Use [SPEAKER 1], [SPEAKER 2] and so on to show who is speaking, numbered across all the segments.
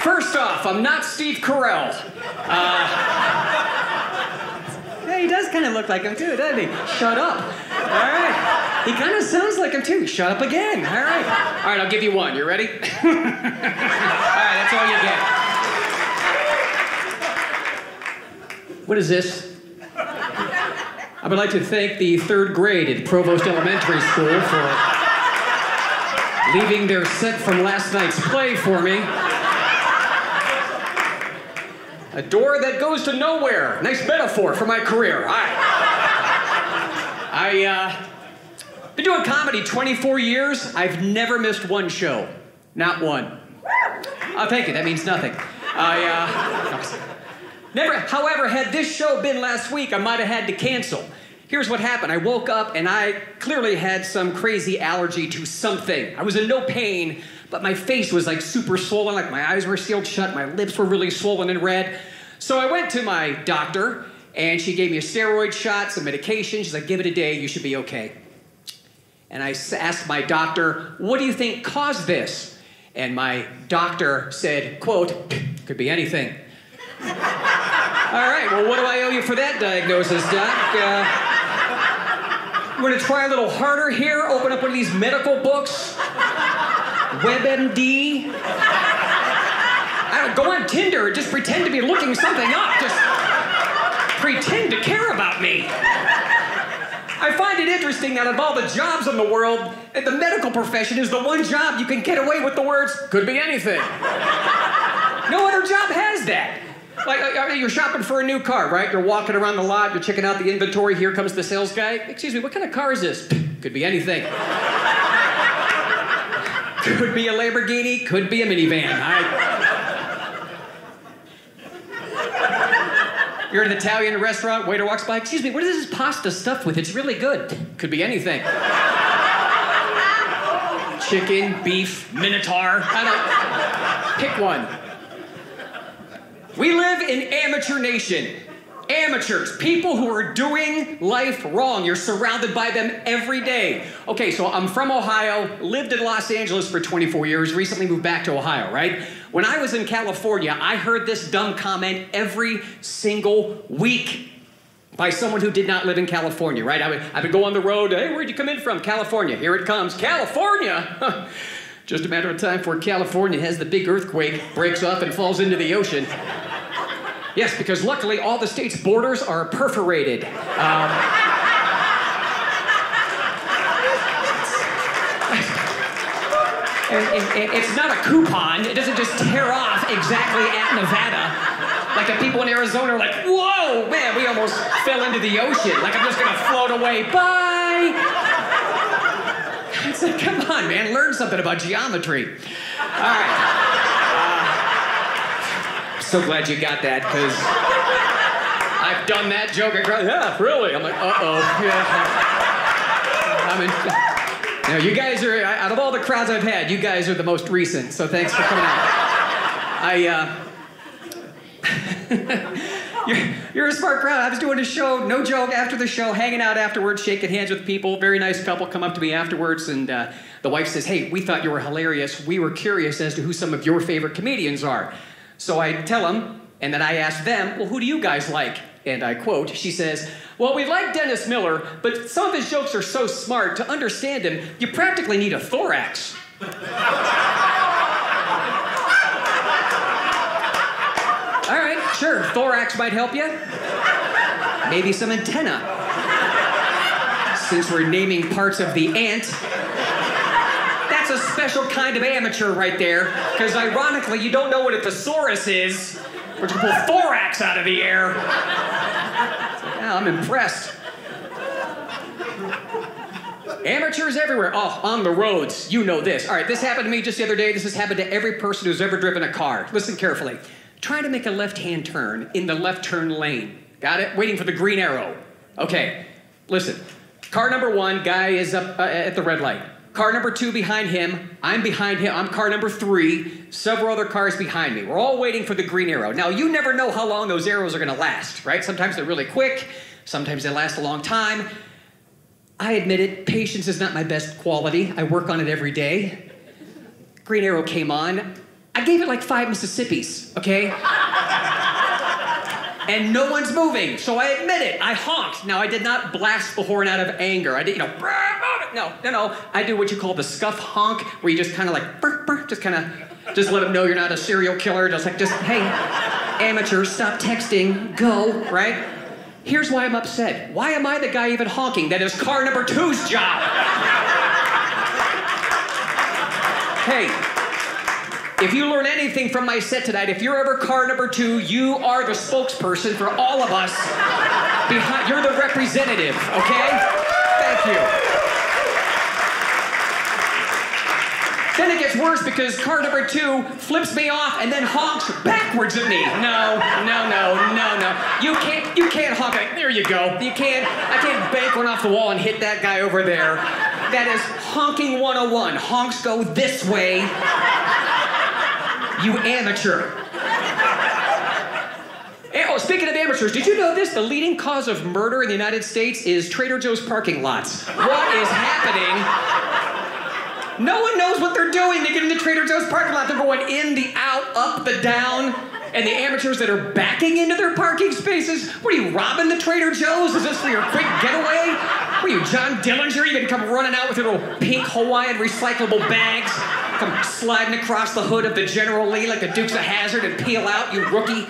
[SPEAKER 1] first off, I'm not Steve Carell. Uh, yeah, he does kind of look like him too, doesn't he? Shut up. All right. He kind of sounds like him too. Shut up again. All right. All right, I'll give you one. You ready? all right, that's all you get. What is this? I would like to thank the third grade at Provost Elementary School for leaving their set from last night's play for me. A door that goes to nowhere. Nice metaphor for my career. I, I, uh, been doing comedy 24 years. I've never missed one show. Not one. Oh, thank you. That means nothing. I, uh, never, however, had this show been last week, I might have had to cancel. Here's what happened. I woke up and I clearly had some crazy allergy to something. I was in no pain, but my face was like super swollen, like my eyes were sealed shut, my lips were really swollen and red. So I went to my doctor and she gave me a steroid shot, some medication. She's like, give it a day, you should be okay. And I asked my doctor, what do you think caused this? And my doctor said, quote, could be anything. All right, well, what do I owe you for that diagnosis, Doc? Uh, I'm gonna try a little harder here. Open up one of these medical books. WebMD. I don't go on Tinder and just pretend to be looking something up. Just pretend to care about me. I find it interesting that of all the jobs in the world, the medical profession is the one job you can get away with the words, could be anything. No other job has that. Like, like, you're shopping for a new car, right? You're walking around the lot, you're checking out the inventory. Here comes the sales guy. Excuse me, what kind of car is this? Could be anything. Could be a Lamborghini, could be a minivan. I... You're at an Italian restaurant, waiter walks by. Excuse me, what is this pasta stuffed with? It's really good. Could be anything. Chicken, beef, minotaur. I don't. Pick one. We live in amateur nation. Amateurs, people who are doing life wrong. You're surrounded by them every day. Okay, so I'm from Ohio, lived in Los Angeles for 24 years, recently moved back to Ohio, right? When I was in California, I heard this dumb comment every single week by someone who did not live in California, right? I would, I would go on the road, hey, where'd you come in from? California. Here it comes. California! Just a matter of time before California has the big earthquake, breaks off, and falls into the ocean. Yes, because luckily all the state's borders are perforated. Um, and, and, and it's not a coupon. It doesn't just tear off exactly at Nevada. Like the people in Arizona are like, whoa, man, we almost fell into the ocean. Like I'm just gonna float away. Bye. It's like, come on, man, learn something about geometry. All right so glad you got that because I've done that joke. I yeah, really. I'm like, uh oh. Yeah. I mean, you, know, you guys are out of all the crowds I've had, you guys are the most recent. So thanks for coming out. I. Uh, you're, you're a smart crowd. I was doing a show, no joke, after the show, hanging out afterwards, shaking hands with people. Very nice couple come up to me afterwards, and uh, the wife says, Hey, we thought you were hilarious. We were curious as to who some of your favorite comedians are. So I tell them, and then I ask them, well, who do you guys like? And I quote, she says, well, we like Dennis Miller, but some of his jokes are so smart, to understand him, you practically need a thorax. All right, sure, thorax might help you. Maybe some antenna. Since we're naming parts of the ant, a special kind of amateur right there, because ironically, you don't know what a thesaurus is. We're gonna pull thorax out of the air. yeah, I'm impressed. Amateurs everywhere. Oh, on the roads. You know this. All right, this happened to me just the other day. This has happened to every person who's ever driven a car. Listen carefully. Trying to make a left hand turn in the left turn lane. Got it? Waiting for the green arrow. Okay, listen. Car number one, guy is up uh, at the red light. Car number two behind him. I'm behind him. I'm car number three. Several other cars behind me. We're all waiting for the green arrow. Now, you never know how long those arrows are going to last, right? Sometimes they're really quick, sometimes they last a long time. I admit it, patience is not my best quality. I work on it every day. Green arrow came on. I gave it like five Mississippis, okay? and no one's moving, so I admit it. I honked. Now I did not blast the horn out of anger. I did, you know, no, no, no. I do what you call the scuff honk, where you just kind of like, burr, burr, just kind of, just let them know you're not a serial killer. Just like, just hey, amateur, stop texting, go, right? Here's why I'm upset. Why am I the guy even honking? That is car number two's job. hey, if you learn anything from my set tonight, if you're ever car number two, you are the spokesperson for all of us. Behind, you're the representative, okay? Thank you. Then it gets worse because car number two flips me off and then honks backwards at me. No, no, no, no, no. You can't, you can't honk. Like, there you go. You can't. I can't bank one off the wall and hit that guy over there. That is honking 101. Honks go this way. You amateur. Eh, oh, speaking of amateurs, did you know this? The leading cause of murder in the United States is Trader Joe's parking lots. What is happening? No one knows what they're doing. They get in the Trader Joe's parking lot. They're going in, the out, up, the down. And the amateurs that are backing into their parking spaces, what are you, robbing the Trader Joe's? Is this for your quick getaway? What are you, John Dillinger? You gonna come running out with your little pink Hawaiian recyclable bags? Come sliding across the hood of the General Lee like the Dukes of Hazzard and peel out, you rookie?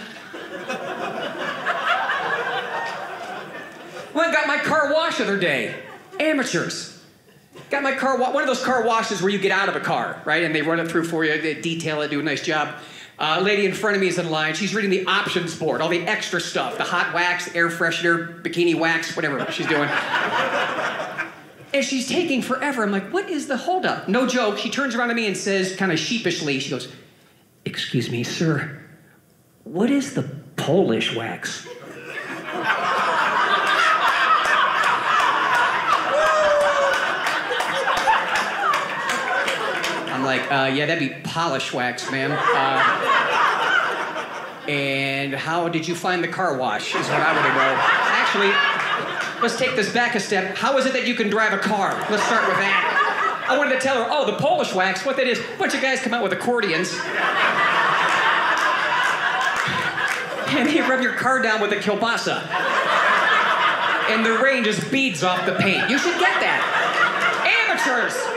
[SPEAKER 1] Well, I got my car washed the other day. Amateurs. Got my car, one of those car washes where you get out of a car, right? And they run it through for you, they detail it, do a nice job. Uh, a lady in front of me is in line. She's reading the options board, all the extra stuff the hot wax, air freshener, bikini wax, whatever she's doing. and she's taking forever. I'm like, what is the holdup? No joke. She turns around to me and says, kind of sheepishly, she goes, Excuse me, sir, what is the Polish wax? Like, uh, yeah, that'd be polish wax, ma'am. Uh, and how did you find the car wash? Is what I want to know. Actually, let's take this back a step. How is it that you can drive a car? Let's start with that. I wanted to tell her, oh, the Polish wax, what that is, a bunch of guys come out with accordions. And they rub your car down with a kielbasa. And the rain just beads off the paint. You should get that. Amateurs!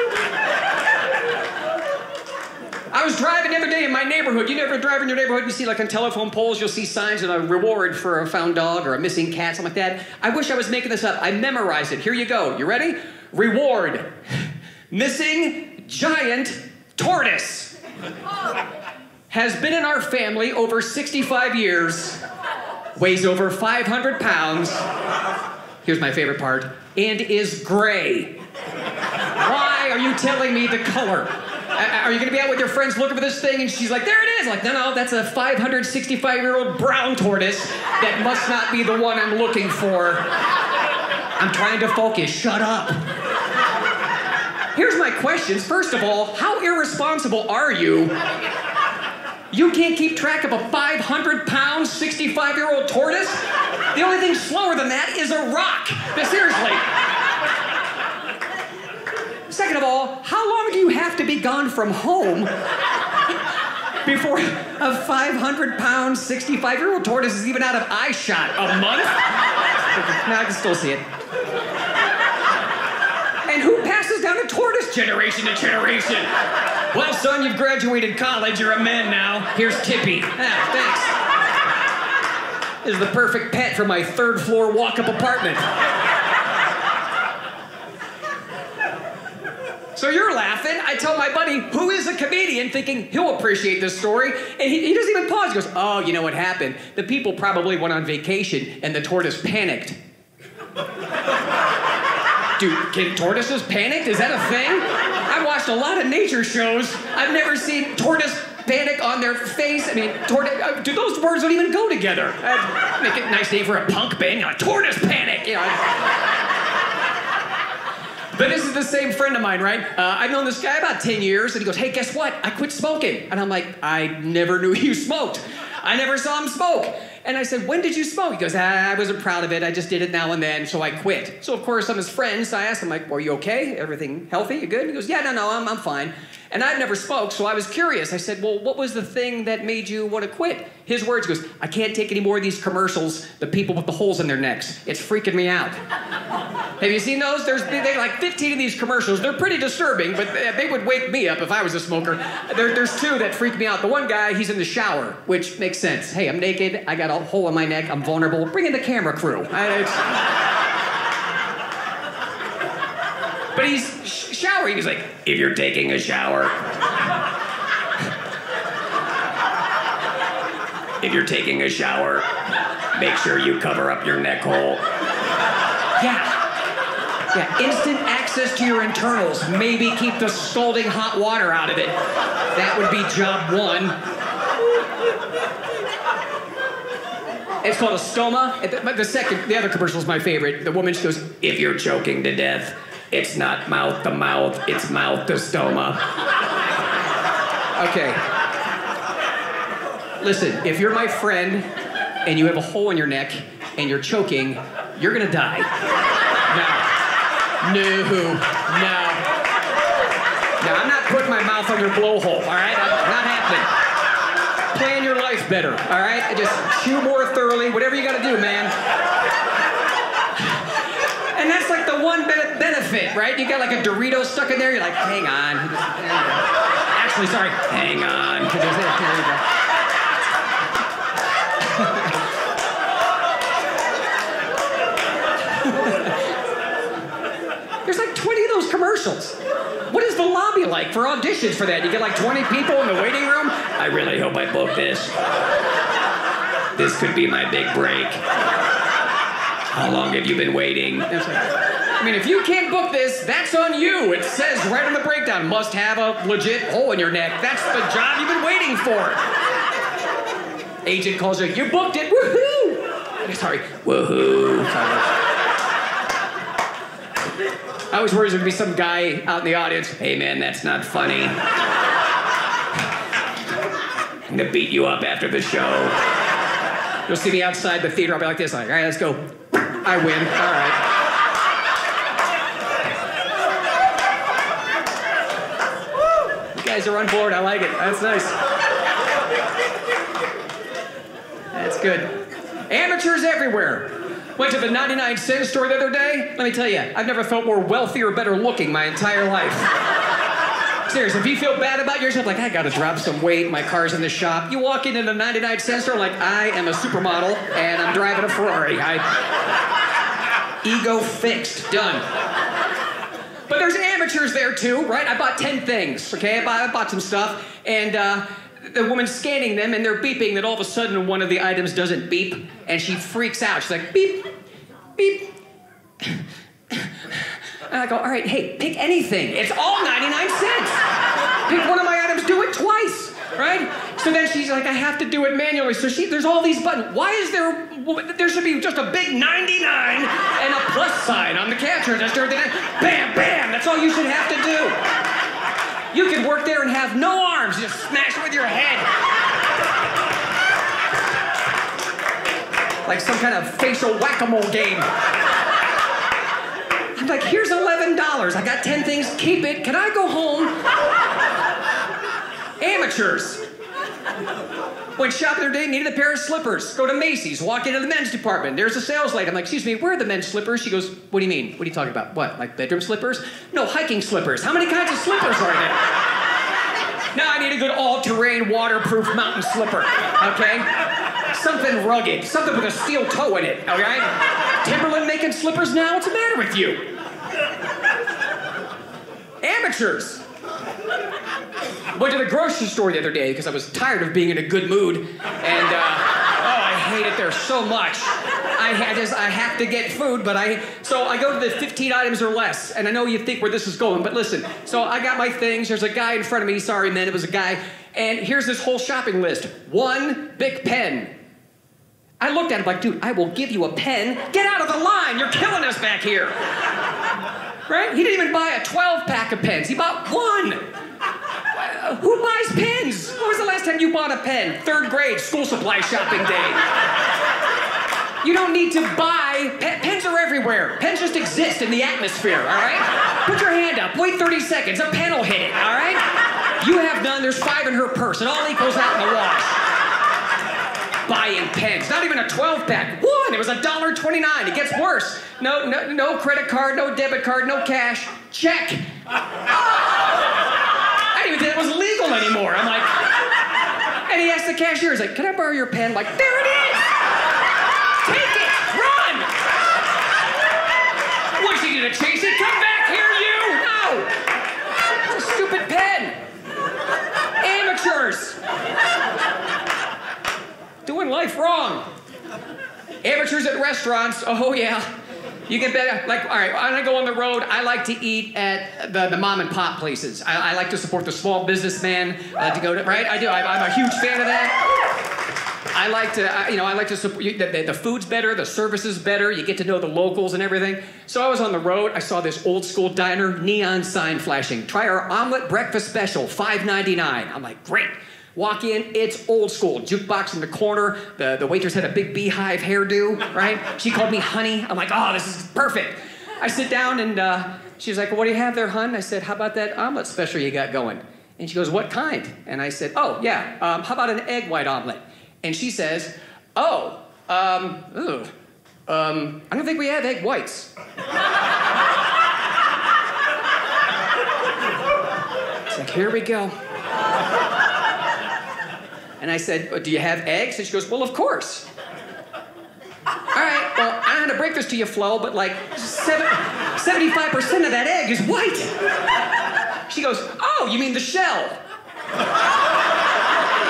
[SPEAKER 1] I was driving the other day in my neighborhood. You never drive in your neighborhood, you see like on telephone poles, you'll see signs and a reward for a found dog or a missing cat, something like that. I wish I was making this up. I memorized it. Here you go. You ready? Reward. Missing giant tortoise. Has been in our family over 65 years, weighs over 500 pounds. Here's my favorite part and is gray. Why are you telling me the color? Are you going to be out with your friends looking for this thing? And she's like, there it is. Like, no, no, that's a 565 year old brown tortoise. That must not be the one I'm looking for. I'm trying to focus. Shut up. Here's my questions. First of all, how irresponsible are you? You can't keep track of a 500 pound, 65 year old tortoise? The only thing slower than that is a rock. But seriously. Second of all, how long do you have to be gone from home before a 500 pound, 65 year old tortoise is even out of eye shot? A month? no, I can still see it. And who passes down a tortoise generation to generation? Well, son, you've graduated college. You're a man now. Here's Tippy. Ah, thanks. This is the perfect pet for my third floor walk up apartment. So you're laughing. I tell my buddy, who is a comedian, thinking he'll appreciate this story. And he, he doesn't even pause. He goes, Oh, you know what happened? The people probably went on vacation and the tortoise panicked. Dude, can tortoises panic? Is that a thing? I've watched a lot of nature shows. I've never seen tortoise panic on their face. I mean, tortoise. Uh, do those words don't even go together? Uh, make it a nice name for a punk band. You know, tortoise panic. You know. But this is the same friend of mine, right? Uh, I've known this guy about 10 years, and he goes, Hey, guess what? I quit smoking. And I'm like, I never knew you smoked. I never saw him smoke. And I said, When did you smoke? He goes, ah, I wasn't proud of it. I just did it now and then, so I quit. So, of course, I'm his friend. So I asked him, like, Are you okay? Everything healthy? You good? He goes, Yeah, no, no, I'm, I'm fine. And I've never smoked, so I was curious. I said, Well, what was the thing that made you want to quit? His words goes, I can't take any more of these commercials, the people with the holes in their necks. It's freaking me out. Have you seen those? There's they like 15 of these commercials. They're pretty disturbing, but they would wake me up if I was a smoker. There, there's two that freak me out. The one guy, he's in the shower, which makes sense. Hey, I'm naked. I got a hole in my neck. I'm vulnerable. Bring in the camera crew. I, but he's sh- showering. He's like, if you're taking a shower. if you're taking a shower, make sure you cover up your neck hole. Yeah. Yeah, instant access to your internals. Maybe keep the scalding hot water out of it. That would be job one. It's called a stoma. But the second, the other commercial is my favorite. The woman she goes, "If you're choking to death, it's not mouth to mouth, it's mouth to stoma." Okay. Listen, if you're my friend and you have a hole in your neck and you're choking, you're gonna die. No. No. No. No, I'm not putting my mouth on your blowhole, all right? Not happening plan your life better, all right? Just chew more thoroughly, whatever you got to do, man. And that's like the one benefit, right? You got like a Dorito stuck in there, you're like, hang on. Actually, sorry, hang on. There's like 20 of those commercials. Like for auditions for that? You get like 20 people in the waiting room? I really hope I book this. This could be my big break. How long have you been waiting? I mean, if you can't book this, that's on you. It says right on the breakdown, must have a legit hole in your neck. That's the job you've been waiting for. Agent calls you, you booked it, woohoo! Sorry, woohoo. Sorry. I was worried there'd be some guy out in the audience. Hey man, that's not funny. I'm gonna beat you up after the show. You'll see me outside the theater. I'll be like this, like, all right, let's go. I win. All right. You guys are on board. I like it. That's nice. That's good. Amateurs everywhere. Went to the 99 cent store the other day. Let me tell you, I've never felt more wealthy or better looking my entire life. Seriously, if you feel bad about yourself, like I gotta drop some weight, my car's in the shop, you walk into the 99 cent store like I am a supermodel and I'm driving a Ferrari. I ego fixed, done. But there's amateurs there too, right? I bought 10 things, okay? I bought, I bought some stuff, and uh, the woman's scanning them and they're beeping, then all of a sudden one of the items doesn't beep, and she freaks out. She's like, beep, beep. And I go, all right, hey, pick anything. It's all 99 cents. Pick one of my items, do it twice, right? So then she's like, I have to do it manually. So she, there's all these buttons. Why is there, there should be just a big 99 and a plus sign on the cash register. Bam, bam, that's all you should have to do. You could work there and have no arms, just smash it with your head. Like some kind of facial whack a mole game. I'm like, here's $11. I got 10 things, keep it. Can I go home? Amateurs. Went shopping the other day, needed a pair of slippers. Go to Macy's, walk into the men's department. There's a sales lady. I'm like, excuse me, where are the men's slippers? She goes, what do you mean? What are you talking about? What, like bedroom slippers? No, hiking slippers. How many kinds of slippers are there? now I need a good all-terrain, waterproof mountain slipper, okay? Something rugged, something with a steel toe in it, right? Timberland making slippers now? What's the matter with you? Amateurs. Went to the grocery store the other day because I was tired of being in a good mood, and uh, oh, I hate it there so much. I, I just I have to get food, but I so I go to the 15 items or less, and I know you think where this is going, but listen. So I got my things. There's a guy in front of me. Sorry, man, it was a guy. And here's this whole shopping list. One big pen. I looked at him like, dude, I will give you a pen. Get out of the line. You're killing us back here. Right? He didn't even buy a 12 pack of pens. He bought one. Uh, who buys pens? When was the last time you bought a pen? Third grade, school supply shopping day. You don't need to buy pe- pens are everywhere. Pens just exist in the atmosphere, all right? Put your hand up. Wait 30 seconds. A pen will hit it, all right? You have none. There's five in her purse. It all equals out in the wash. Buying pens. Not even a 12 pack. One. It was a dollar 29. It gets worse. No, no, no credit card, no debit card, no cash. Check. Ah! I didn't even think it was legal anymore. I'm like, and he asked the cashier, he's like, "Can I borrow your pen?" Like, there it is. Take it! Run! What's he gonna chase it? Come back here, you! No! It's a stupid pen! Amateurs! Doing life wrong. Amateurs at restaurants, oh yeah. You get better. Like, all right, when I go on the road, I like to eat at the, the mom and pop places. I, I like to support the small businessman. Like uh, to go to, right? I do. I, I'm a huge fan of that. I like to, I- you know, I like to support. The, the, the food's better, the service is better. You get to know the locals and everything. So I was on the road. I saw this old school diner, neon sign flashing. Try our omelet breakfast special, $5.99. I'm like, great. Walk in, it's old school. Jukebox in the corner. The, the waitress had a big beehive hairdo, right? She called me honey. I'm like, oh, this is perfect. I sit down and uh, she's like, what do you have there, hun? I said, how about that omelet special you got going? And she goes, what kind? And I said, oh, yeah, um, how about an egg white omelet? And she says, oh, um, um, I don't think we have egg whites. It's like, here we go. And I said, "Uh, Do you have eggs? And she goes, Well, of course. All right, well, I don't know how to break this to you, Flo, but like seven, 75% of that egg is white. She goes, Oh, you mean the shell?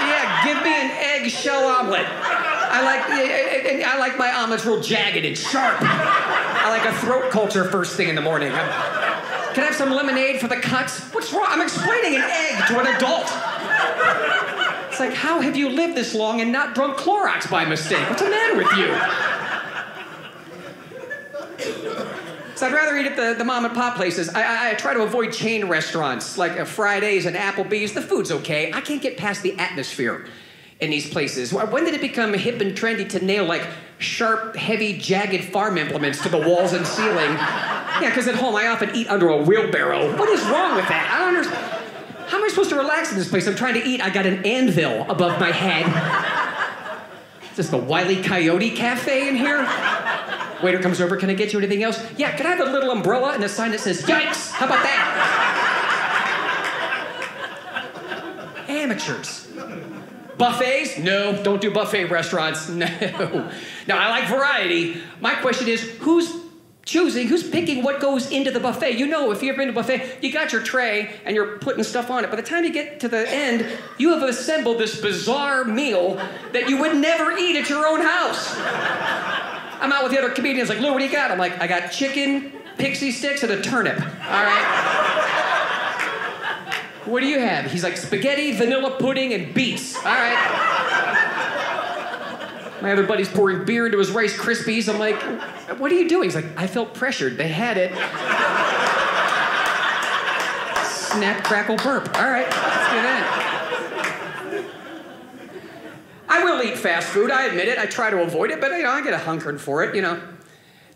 [SPEAKER 1] yeah, give me an egg shell omelet. I like, I like my omelets real jagged and sharp. I like a throat culture first thing in the morning. I'm- can I have some lemonade for the cuts? What's wrong? I'm explaining an egg to an adult. It's like, how have you lived this long and not drunk Clorox by mistake? What's the matter with you? So I'd rather eat at the, the mom and pop places. I, I, I try to avoid chain restaurants like uh, Fridays and Applebee's. The food's okay. I can't get past the atmosphere in these places. When did it become hip and trendy to nail like sharp, heavy, jagged farm implements to the walls and ceiling? Yeah, because at home I often eat under a wheelbarrow. What is wrong with that? I don't understand. How am I supposed to relax in this place? I'm trying to eat. I got an anvil above my head. Is this the Wiley Coyote Cafe in here? Waiter comes over. Can I get you anything else? Yeah. Can I have a little umbrella and a sign that says "Yikes"? How about that? Amateurs. Buffets? No, don't do buffet restaurants. No. Now, I like variety. My question is who's choosing, who's picking what goes into the buffet? You know, if you've been to a buffet, you got your tray and you're putting stuff on it. By the time you get to the end, you have assembled this bizarre meal that you would never eat at your own house. I'm out with the other comedians, like, Lou, what do you got? I'm like, I got chicken, pixie sticks, and a turnip. All right. What do you have? He's like spaghetti, vanilla pudding, and beets. All right. My other buddy's pouring beer into his Rice Krispies. I'm like, what are you doing? He's like, I felt pressured. They had it. Snap, crackle, burp. All right, let's do that. I will eat fast food. I admit it. I try to avoid it, but you know, I get a hunkering for it. You know.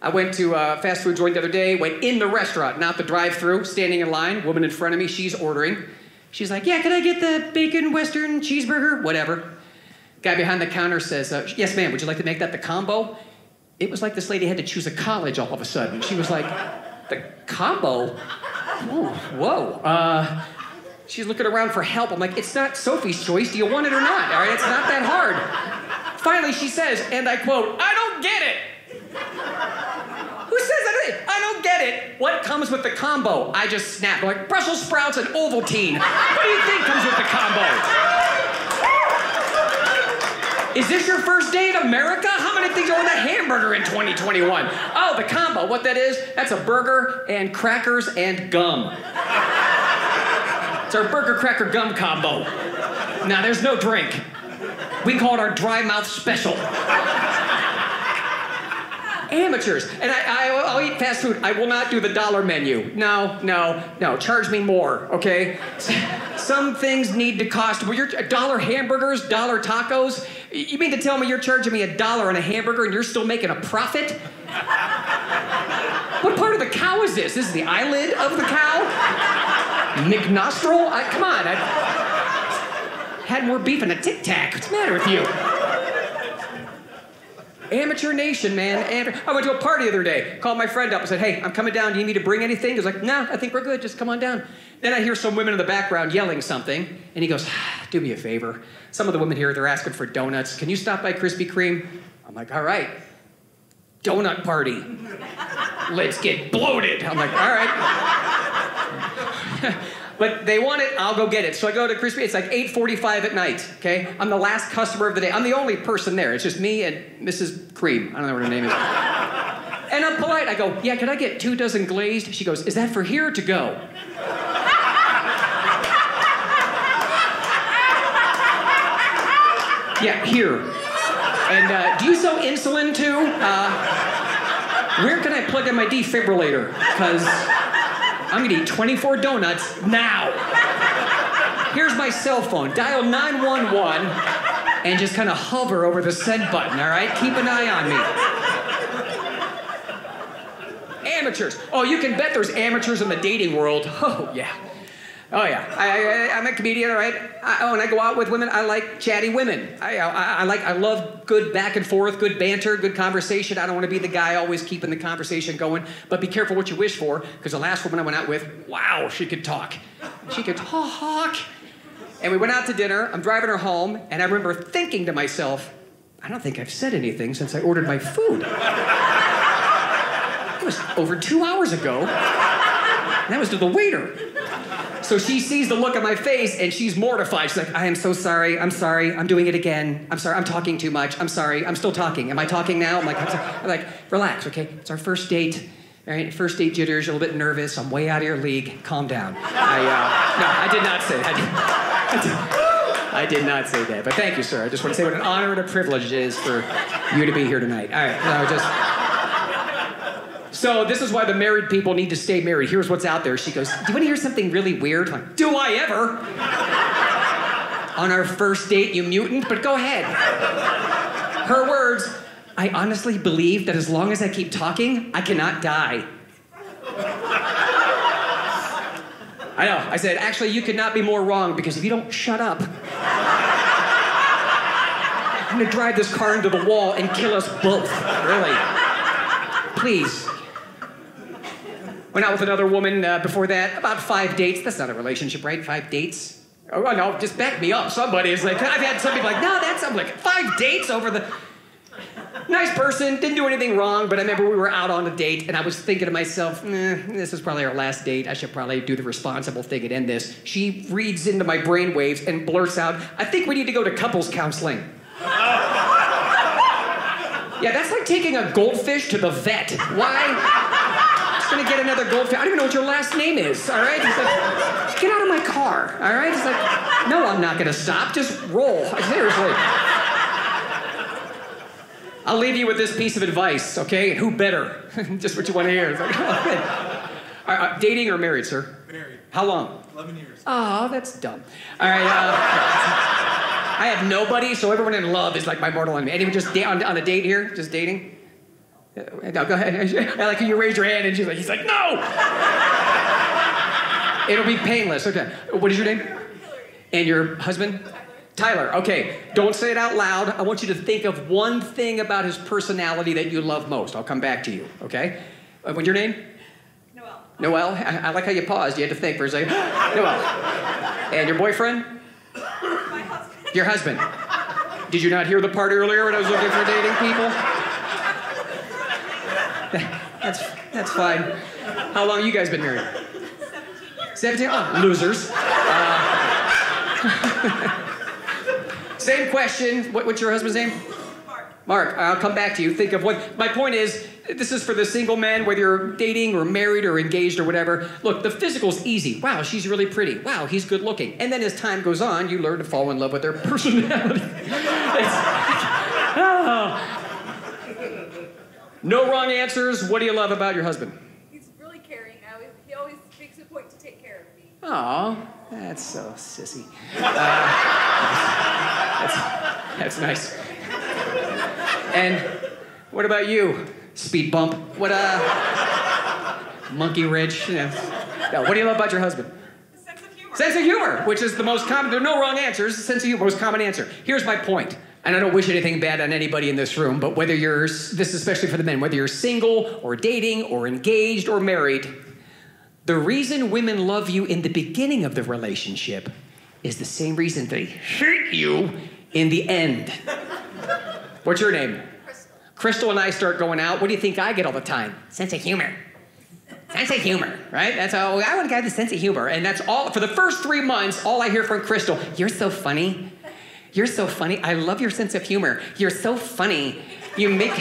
[SPEAKER 1] I went to a fast food joint the other day, went in the restaurant, not the drive through, standing in line, woman in front of me, she's ordering. She's like, Yeah, can I get the bacon western cheeseburger? Whatever. Guy behind the counter says, uh, Yes, ma'am, would you like to make that the combo? It was like this lady had to choose a college all of a sudden. She was like, The combo? Ooh, whoa. Uh, she's looking around for help. I'm like, It's not Sophie's choice. Do you want it or not? All right, it's not that hard. Finally, she says, and I quote, I don't get it. Who says that? I don't get it. What comes with the combo? I just snapped. Like Brussels sprouts and Ovaltine. What do you think comes with the combo? Is this your first day in America? How many things are in a hamburger in 2021? Oh, the combo. What that is? That's a burger and crackers and gum. It's our burger cracker gum combo. Now, there's no drink. We call it our dry mouth special amateurs. And I, I, I'll eat fast food. I will not do the dollar menu. No, no, no. Charge me more, okay? some things need to cost. Well, you're uh, dollar hamburgers, dollar tacos. You mean to tell me you're charging me a dollar on a hamburger and you're still making a profit? what part of the cow is this? This is the eyelid of the cow? McNostril? I, come on. I had more beef than a Tic Tac. What's the matter with you? Amateur nation, man. Amateur. I went to a party the other day. Called my friend up and said, "Hey, I'm coming down. Do you need me to bring anything?" He was like, "No, I think we're good. Just come on down." Then I hear some women in the background yelling something, and he goes, ah, "Do me a favor. Some of the women here, they're asking for donuts. Can you stop by Krispy Kreme?" I'm like, "All right." Donut party. Let's get bloated. I'm like, "All right." But they want it, I'll go get it. So I go to Krispy. It's like 8:45 at night. Okay, I'm the last customer of the day. I'm the only person there. It's just me and Mrs. Cream. I don't know what her name is. and I'm polite. I go, yeah, can I get two dozen glazed? She goes, is that for here or to go? yeah, here. And uh, do you sell insulin too? Uh, where can I plug in my defibrillator? Because I'm gonna eat 24 donuts now. Here's my cell phone. Dial 911 and just kind of hover over the send button, all right? Keep an eye on me. Amateurs. Oh, you can bet there's amateurs in the dating world. Oh, yeah. Oh yeah, I, am a comedian, all right. I, oh, and I go out with women. I like chatty women. I, I, I, like, I love good back and forth, good banter, good conversation. I don't want to be the guy always keeping the conversation going. But be careful what you wish for, because the last woman I went out with, wow, she could talk. She could talk. And we went out to dinner. I'm driving her home, and I remember thinking to myself, I don't think I've said anything since I ordered my food. It was over two hours ago. And that was to the waiter. So she sees the look on my face and she's mortified. She's like, I am so sorry. I'm sorry. I'm doing it again. I'm sorry. I'm talking too much. I'm sorry. I'm still talking. Am I talking now? I'm like, I'm, I'm like, relax, okay? It's our first date. All right, first date jitters, a little bit nervous. I'm way out of your league. Calm down. I, uh, no, I did not say that. I did, I, did, I did not say that. But thank you, sir. I just want to say what an honor and a privilege it is for you to be here tonight. All right, no, just. So this is why the married people need to stay married. Here's what's out there. She goes, Do you want to hear something really weird? Like, do I ever? On our first date, you mutant, but go ahead. Her words, I honestly believe that as long as I keep talking, I cannot die. I know. I said, actually, you could not be more wrong because if you don't shut up, I'm gonna drive this car into the wall and kill us both. Really. Please. Went out with another woman uh, before that, about five dates. That's not a relationship, right? Five dates? Oh, no, just back me up. Somebody is like, I've had some people like, no, that's, I'm like, five dates over the. Nice person, didn't do anything wrong, but I remember we were out on a date and I was thinking to myself, eh, this is probably our last date. I should probably do the responsible thing and end this. She reads into my brainwaves and blurts out, I think we need to go to couples counseling. yeah, that's like taking a goldfish to the vet. Why? Gonna get another goldfish. I don't even know what your last name is, all right? He's like, get out of my car, all right? He's like, no, I'm not gonna stop, just roll. Seriously. I'll leave you with this piece of advice, okay? Who better? just what you want to hear. It's like, oh, uh, dating or married, sir?
[SPEAKER 2] Married.
[SPEAKER 1] How long?
[SPEAKER 2] 11 years.
[SPEAKER 1] Oh, that's dumb. All right, uh, I have nobody, so everyone in love is like my mortal enemy. Anyone just da- on, on a date here? Just dating? No, go ahead. I like you raise your hand and she's like, he's like, no! It'll be painless. Okay. What is your name? And your husband? Tyler. Okay. Don't say it out loud. I want you to think of one thing about his personality that you love most. I'll come back to you. Okay? Uh, what's your name?
[SPEAKER 3] Noel.
[SPEAKER 1] Noel. I, I like how you paused. You had to think for a second. Noel. And your boyfriend?
[SPEAKER 3] My husband.
[SPEAKER 1] Your husband. Did you not hear the part earlier when I was looking for dating people? That's, that's fine. How long you guys been married? 17 Oh, losers. Uh, same question. What, what's your husband's name?
[SPEAKER 3] Mark.
[SPEAKER 1] Mark, I'll come back to you. Think of what. My point is, this is for the single man, whether you're dating or married or engaged or whatever. Look, the physical's easy. Wow, she's really pretty. Wow, he's good looking. And then as time goes on, you learn to fall in love with their personality. oh. No wrong answers. What do you love about your husband?
[SPEAKER 3] He's really caring. I always, he always makes a point to take care of me.
[SPEAKER 1] Oh, that's so sissy. Uh, that's, that's nice. And what about you, speed bump? What, uh, monkey wrench? Yeah. No, what do you love about your husband?
[SPEAKER 3] The sense of humor.
[SPEAKER 1] Sense of humor, which is the most common, there are no wrong answers. Sense of humor, most common answer. Here's my point, and I don't wish anything bad on anybody in this room, but whether you're, this is especially for the men, whether you're single or dating or engaged or married, the reason women love you in the beginning of the relationship is the same reason they hate you in the end. What's your name?
[SPEAKER 3] Crystal.
[SPEAKER 1] Crystal and I start going out. What do you think I get all the time? Sense of humor. Sense of humor, right? That's all. I want to get the sense of humor, and that's all. For the first three months, all I hear from Crystal: "You're so funny. You're so funny. I love your sense of humor. You're so funny. You make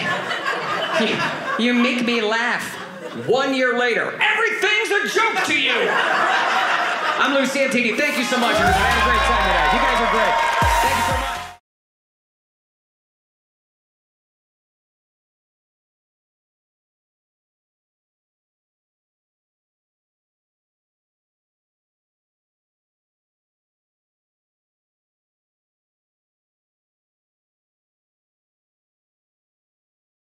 [SPEAKER 1] you, you make me laugh." One year later, everything's a joke to you. I'm Lou Santini. Thank you so much. I had a great time today. You guys are great. Thank you so much.